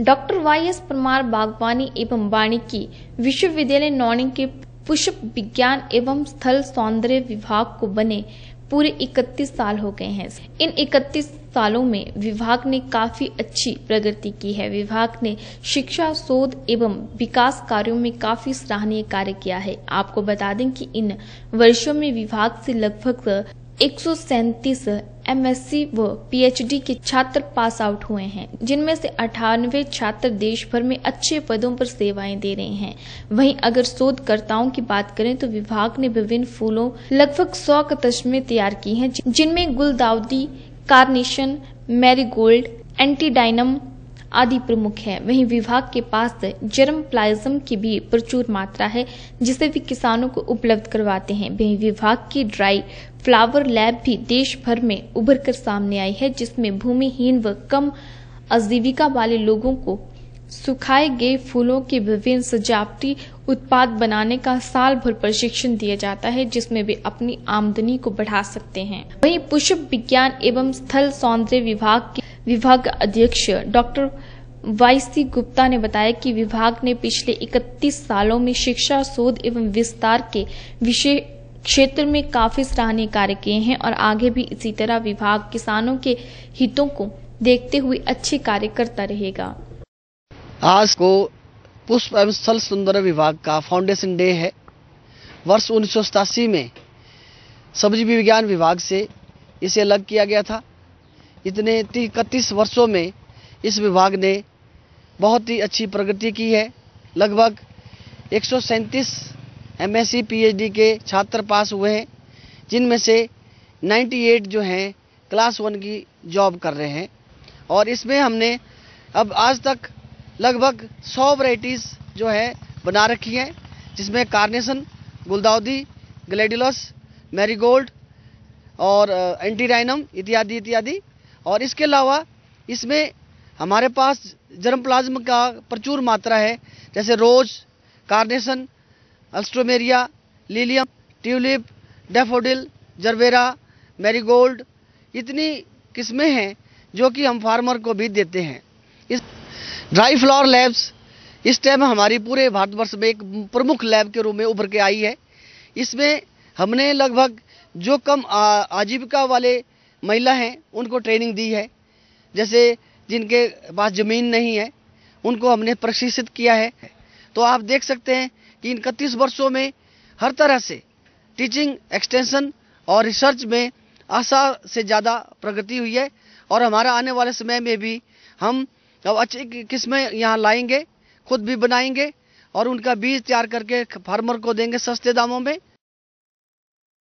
Doctor Y S Parmar बागवानी एवं वानिकी विश्वविद्यालय नौनी के पुष्प विज्ञान एवं स्थल सौंदर्य विभाग को बने पूरे 31 साल हो गए हैं। इन 31 सालों में विभाग ने काफ़ी अच्छी प्रगति की है। विभाग ने शिक्षा, शोध एवं विकास कार्यों में काफ़ी सराहनीय कार्य किया है। आपको बता दें कि इन वर्षों में विभाग से लगभग एक एमएससी व पीएचडी के छात्र पास आउट हुए हैं, जिनमें से अठानवे छात्र देश भर में अच्छे पदों पर सेवाएँ दे रहे हैं। वहीं अगर शोधकर्ताओं की बात करें तो विभाग ने विभिन्न फूलों, लगभग सौ तस्में तैयार की हैं, जिनमें गुलदाउदी, कार्नेशन, मैरीगोल्ड, एंटीडाइनम आदि प्रमुख है। वहीं विभाग के पास जर्म प्लाज्म की भी प्रचुर मात्रा है, जिसे भी किसानों को उपलब्ध करवाते हैं। वहीं विभाग की ड्राई फ्लावर लैब भी देश भर में उभर कर सामने आई है, जिसमें भूमिहीन व कम आजीविका वाले लोगों को सुखाए गए फूलों के विभिन्न सजावटी उत्पाद बनाने का साल भर प्रशिक्षण दिया जाता है, जिसमें वे अपनी आमदनी को बढ़ा सकते हैं। वहीं पुष्प विज्ञान एवं स्थल सौंदर्य विभाग के विभाग अध्यक्ष डॉक्टर वाई सी गुप्ता ने बताया कि विभाग ने पिछले 31 सालों में शिक्षा, शोध एवं विस्तार के विषय क्षेत्र में काफ़ी सराहनीय कार्य किए हैं और आगे भी इसी तरह विभाग किसानों के हितों को देखते हुए अच्छे कार्य करता रहेगा। आज को पुष्प एवं स्थल सुंदर विभाग का फाउंडेशन डे है। वर्ष उन्नीस सौ सतासी में सब्ज़ी विज्ञान विभाग से इसे अलग किया गया था। इतने इकतीस वर्षों में इस विभाग ने बहुत ही अच्छी प्रगति की है। लगभग एक सौ एम एस के छात्र पास हुए हैं, जिनमें से 98 जो हैं, क्लास वन की जॉब कर रहे हैं। और इसमें हमने अब आज तक लगभग 100 वराइटीज़ जो है, बना रखी हैं, जिसमें कार्नेसन गुलदाउदी ग्लेडिलस मैरीगोल्ड और एंटीराइनम इत्यादि इत्यादि। और इसके अलावा इसमें हमारे पास जर्म प्लाज्म का प्रचुर मात्रा है, जैसे rose carnation alstroemeria lilium tulip daffodil gerbera marigold इतनी किस्में हैं जो कि हम फार्मर को भी देते हैं। इस ड्राई फ्लावर लैब्स इस टाइम हमारी पूरे भारतवर्ष में एक प्रमुख लैब के रूप में उभर के आई है। इसमें हमने लगभग जो कम आजीविका वाले महिला हैं, उनको ट्रेनिंग दी है। जैसे जिनके पास ज़मीन नहीं है, उनको हमने प्रशिक्षित किया है। तो आप देख सकते हैं कि इन इकतीस वर्षों में हर तरह से टीचिंग एक्सटेंशन और रिसर्च में आशा से ज़्यादा प्रगति हुई है और हमारा आने वाले समय में भी हम अब अच्छी किस्में यहाँ लाएँगे, खुद भी बनाएँगे और उनका बीज तैयार करके फार्मर को देंगे सस्ते दामों में।